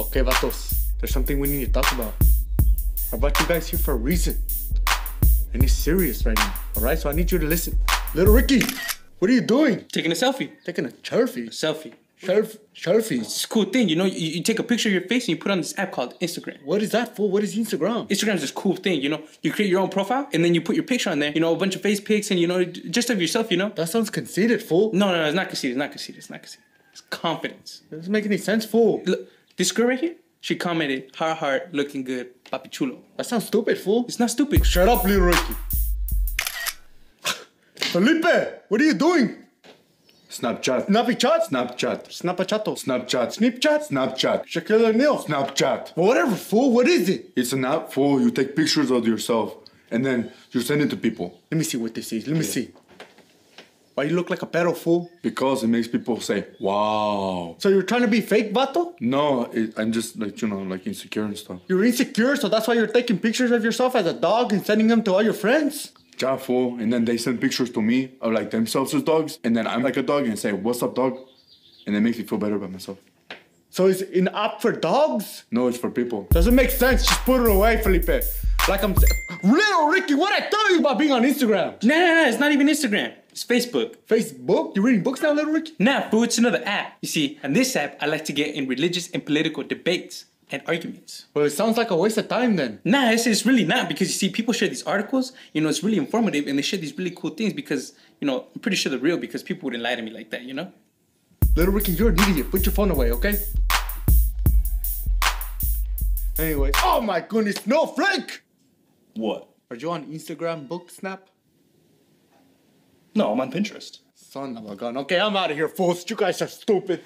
Okay, vatos. There's something we need to talk about. I brought you guys here for a reason. And it's serious right now. Alright, so I need you to listen. Little Ricky, what are you doing? Taking a selfie. Taking a selfie. Selfie. Shelf selfies. It's a cool thing, you know. You, you take a picture of your face and you put it on this app called Instagram. What is that for? What is Instagram? Instagram's this cool thing, you know. You create your own profile and then you put your picture on there. You know, a bunch of face pics and you know, just of yourself. You know. That sounds conceited, fool. No, no, no. It's not conceited. It's not conceited. It's not conceited. It's confidence. It Doesn't make any sense, fool. Look, this girl right here. She commented, "Heart, heart, looking good, papi chulo." That sounds stupid, fool. It's not stupid. Shut up, little Ricky. Felipe, what are you doing? Snapchat. Snapchat? Snapchat. Snapachato. Snapchat. Snapchat? Snapchat. Shaquille O'Neal. Snapchat. Well, whatever, fool. What is it? It's an app fool. You take pictures of yourself and then you send it to people Let me see what this is. Let me see. Why you look like a pedo, fool? because it makes people say, "Wow." So you're trying to be fake, vato? No, it, I'm just like you know, like insecure and stuff. You're insecure, so that's why you're taking pictures of yourself as a dog and sending them to all your friends? Ja, fool. And then they send pictures to me of like themselves as dogs, and then I'm like a dog and say, "What's up, dog?" And it makes me feel better about myself. So it's an app for dogs? No, it's for people. Doesn't make sense. Just put it away, Felipe. Like I'm Little Ricky, what I tell you about being on Instagram? Nah, nah, nah. It's not even Instagram. It's Facebook. Facebook? You're reading books now, Little Ricky? Nah, fool. It's another app. You see, on this app, I like to get in religious and political debates and arguments. Well, it sounds like a waste of time then. Nah, it's, it's really not because you see, people share these articles. You know, it's really informative, and they share these really cool things because you know I'm pretty sure they're real because people wouldn't lie to me like that. You know. Little Ricky, you're an idiot. Put your phone away, okay? Anyway, oh my goodness, no, Frank! What? Are you on Instagram book snap? No, I'm on Pinterest. Son of a gun. Okay, I'm out of here, fools. You guys are stupid.